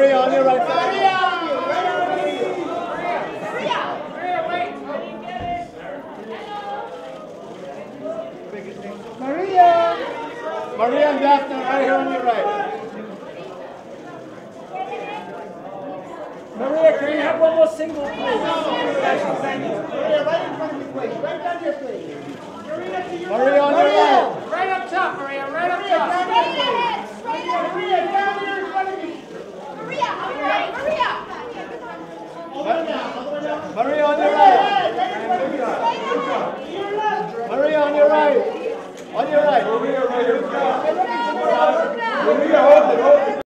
Maria on your right. Maria. Maria. Maria and Daphne right here on your right. Maria, can you have one more single, please? Maria, right in front of you, please. Right down here, please. Maria on your right. Right up top, Maria, right up top. Maria, down here in front of you. Maria on your right. Maria on your right. On your right.